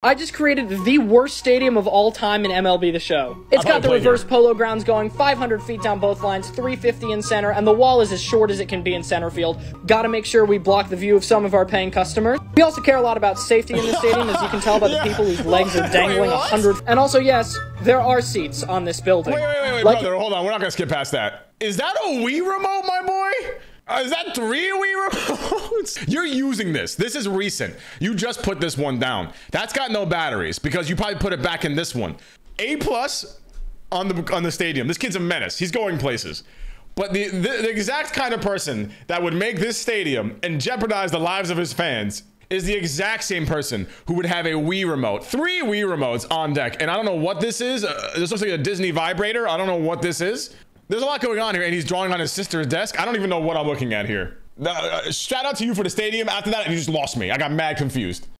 I just created the worst stadium of all time in MLB The Show. It's got the reverse polo grounds going 500 feet down both lines, 350 in center, and the wall is as short as it can be in center field. Gotta make sure we block the view of some of our paying customers. We also care a lot about safety in the stadium, as you can tell by the people whose legs are dangling a 100. And also, yes, there are seats on this building. Wait, wait, wait, wait, Like- brother. Hold on. We're not gonna skip past that. Is that a Wii remote, my? Uh, is that three Wii remotes? You're using this. This is recent. You just put this one down. That's got no batteries because you probably put it back in this one. A plus on the on the stadium. This kid's a menace. He's going places. But the, the the exact kind of person that would make this stadium and jeopardize the lives of his fans is the exact same person who would have a Wii remote, three Wii remotes on deck. And I don't know what this is. Uh, this looks like a Disney vibrator. I don't know what this is. There's a lot going on here, and he's drawing on his sister's desk. I don't even know what I'm looking at here. Uh, shout out to you for the stadium. After that, you just lost me. I got mad confused.